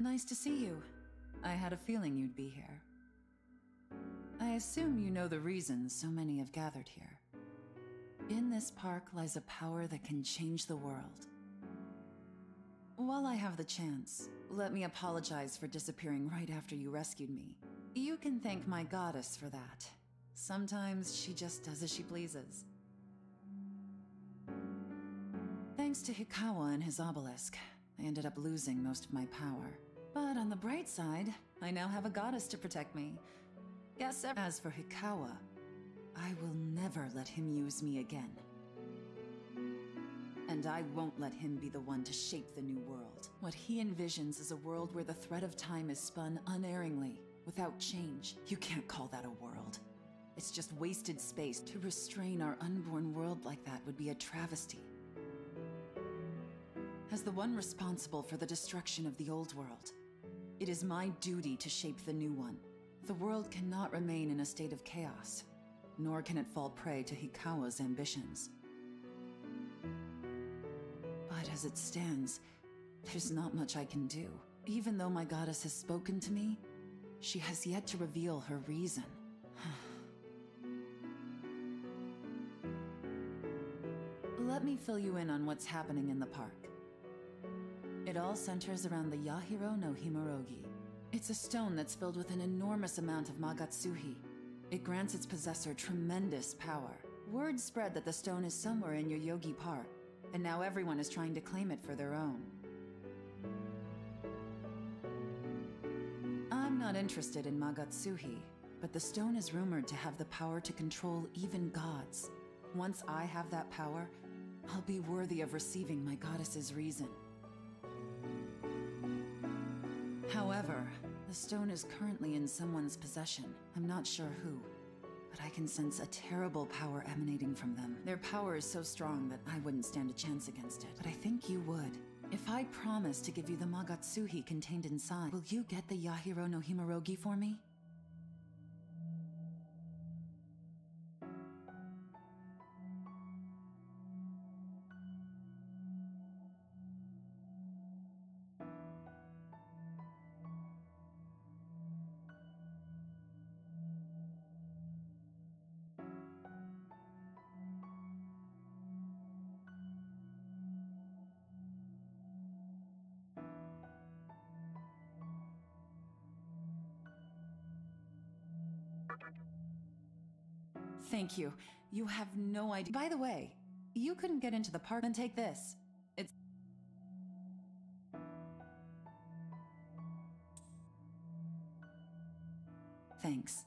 Nice to see you. I had a feeling you'd be here. I assume you know the reasons so many have gathered here. In this park lies a power that can change the world. While I have the chance, let me apologize for disappearing right after you rescued me. You can thank my goddess for that. Sometimes she just does as she pleases. Thanks to Hikawa and his obelisk, I ended up losing most of my power. But on the bright side, I now have a goddess to protect me. Yes, as for Hikawa, I will never let him use me again. And I won't let him be the one to shape the new world. What he envisions is a world where the thread of time is spun unerringly, without change. You can't call that a world. It's just wasted space. To restrain our unborn world like that would be a travesty. As the one responsible for the destruction of the old world, it is my duty to shape the new one. The world cannot remain in a state of chaos, nor can it fall prey to Hikawa's ambitions. But as it stands, there's not much I can do. Even though my goddess has spoken to me, she has yet to reveal her reason. Let me fill you in on what's happening in the park. It all centers around the Yahiro no Himorogi. It's a stone that's filled with an enormous amount of Magatsuhi. It grants its possessor tremendous power. Word spread that the stone is somewhere in Yoyogi Park, and now everyone is trying to claim it for their own. I'm not interested in Magatsuhi, but the stone is rumored to have the power to control even gods. Once I have that power, I'll be worthy of receiving my goddess's reason. However, the stone is currently in someone's possession. I'm not sure who, but I can sense a terrible power emanating from them. Their power is so strong that I wouldn't stand a chance against it, but I think you would. If I promise to give you the Magatsuhi contained inside, will you get the Yahiro no Himorogi for me? Thank you. You have no idea. By the way, you couldn't get into the park and take this. It's. Thanks.